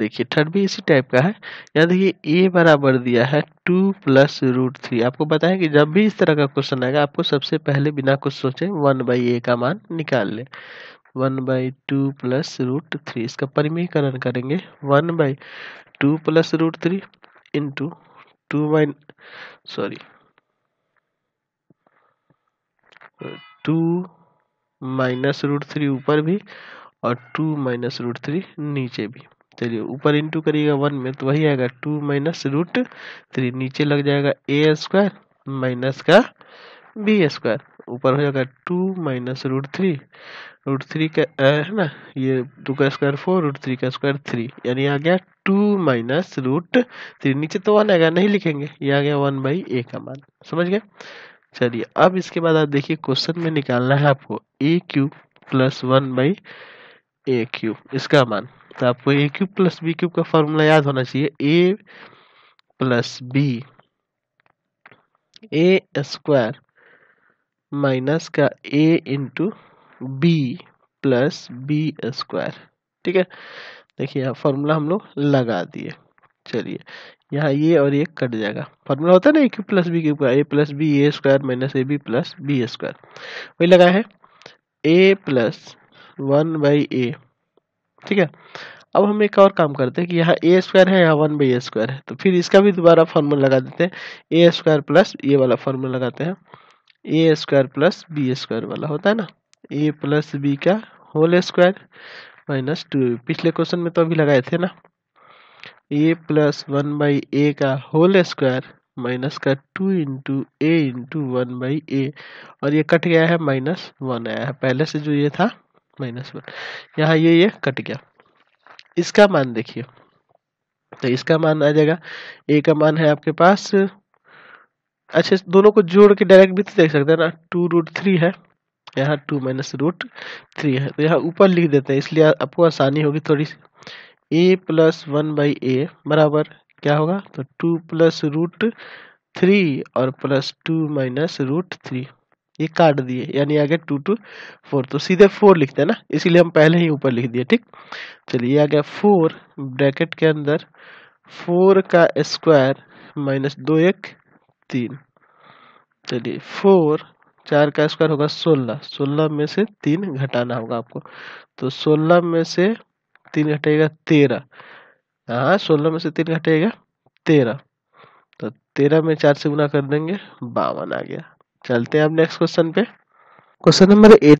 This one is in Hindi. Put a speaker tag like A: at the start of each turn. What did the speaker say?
A: देखिए थर्ड भी इसी टाइप का है। यहाँ देखिए ए बराबर दिया है टू प्लस रूट थ्री आपको बताया कि जब भी इस तरह का क्वेश्चन आएगा, आपको सबसे पहले बिना कुछ सोचे वन बाई ए का मान निकाल ले। One by two plus root three इसका परिमीकरण करेंगे। One by two plus root three into two by sorry two minus root three ऊपर भी और टू माइनस रूट थ्री नीचे भी। चलिए, ऊपर इंटू करिएगा वन में तो वही आएगा टू माइनस रूट थ्री नीचे लग जाएगा ए स्क्वायर माइनस का बी स्क्वायर ऊपर हो जाएगा two minus root three root three का है ना, ये टू का स्क्वायर फोर रूट थ्री का स्क्वायर थ्री यानी आ गया टू माइनस रूट थ्री नीचे तो वन आएगा, नहीं लिखेंगे, ये आ गया वन बाई ए का मान, समझ गए? चलिए, अब इसके बाद आप देखिए क्वेश्चन में निकालना है आपको a cube plus one by a cube इसका मान। तो आपको a cube plus b cube का फॉर्मूला याद होना चाहिए। A plus b a square minus का a into b plus b square ठीक है? देखिए, यहाँ फॉर्मूला हम लोग लगा दिए। चलिए, यहाँ ये और ये कट जाएगा। फॉर्मूला होता है ना a cube plus b cube का। A plus b a square minus a b plus b square वही लगा है। A plus one by a ठीक है? अब हम एक और काम करते हैं कि यहाँ ए स्क्वायर है, यहाँ वन बाई ए स्क्वायर है। तो फिर इसका भी दोबारा फॉर्मूला लगा देते हैं। ए स्क्वायर प्लस ये वाला फॉर्मूला लगाते हैं। A square plus b square वाला होता है ना? ए प्लस बी का होल स्क्वायर माइनस टू पिछले क्वेश्चन में तो अभी लगाए थे ना? A plus one by a का होल स्क्वायर माइनस का two into a into one by a और ये कट गया है माइनस वन आया है। पहले से जो ये था माइनस वन यहाँ ये ये कट गया। इसका मान देखिए। तो इसका मान आ जाएगा। ए का मान है आपके पास। अच्छा दोनों को जोड़ के डायरेक्ट भी तो देख सकते हैं ना। टू रूट थ्री है। यहाँ टू माइनस रूट थ्री है। तो यहाँ ऊपर लिख देते हैं, इसलिए आपको आसानी होगी थोड़ी सी। A plus one by a बराबर क्या होगा? तो टू प्लस रूट थ्री और plus two minus root three ये काट दिए, यानी आ गया टू टू फोर तो सीधे फोर लिखते हैं ना? इसीलिए हम पहले ही ऊपर लिख दिए, ठीक? चलिए आ गया फोर ब्रैकेट के अंदर फोर का स्क्वायर माइनस दो एक तीन। चलिए फोर चार का स्क्वायर होगा सोलह। सोलह में से तीन घटाना होगा आपको। तो सोलह में से तीन घटेगा तेरह। हाँ सोलह में से तीन घटेगा तेरह। तो तेरह में चार से गुना कर देंगे, बावन आ गया। चलते हैं अब नेक्स्ट क्वेश्चन पे। Question number eight